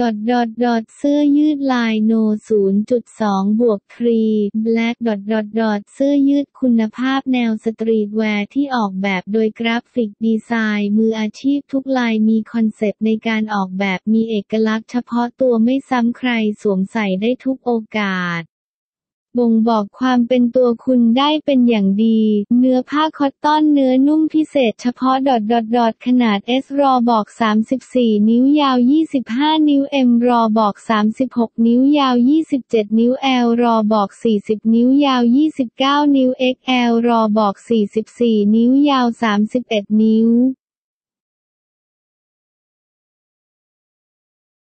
dotdotdot เสื้อยืดลาย No. 2 บวก Tree Black dotdotdot เสื้อยืดคุณภาพแนว streetwear ที่ออกแบบโดย graphic design มืออาชีพทุกลายมีคอนเซปต์ในการออกแบบมีเอกลักษณ์เฉพาะตัวไม่ซ้ำใครสวมใส่ได้ทุกโอกาส บ่งบอกความเป็นตัวคุณได้เป็นอย่างดี เนื้อผ้า cotton เนื้อนุ่มพิเศษเฉพาะ dotdotdot ขนาด S รอบอก 34 นิ้วยาว 25 นิ้ว M รอบอก 36 นิ้วยาว 27 นิ้ว L รอบอก 40 นิ้วยาว 29 นิ้ว XL รอบอก 44 นิ้วยาว 31 นิ้ว